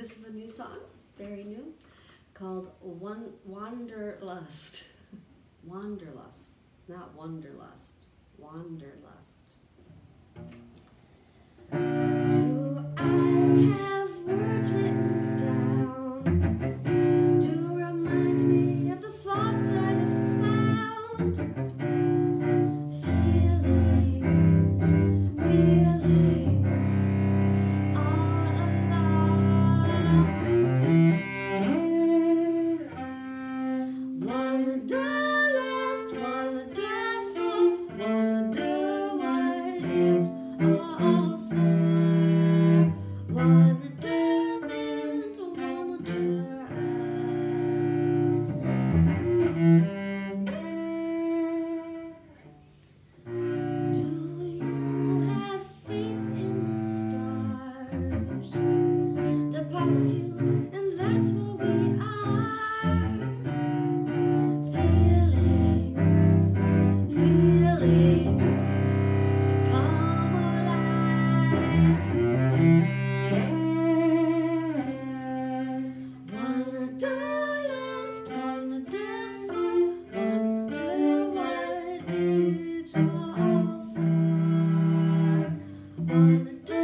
this is a new song, very new, called One Wanderlust. Wanderlust, not Wanderlust. Wanderlust. on the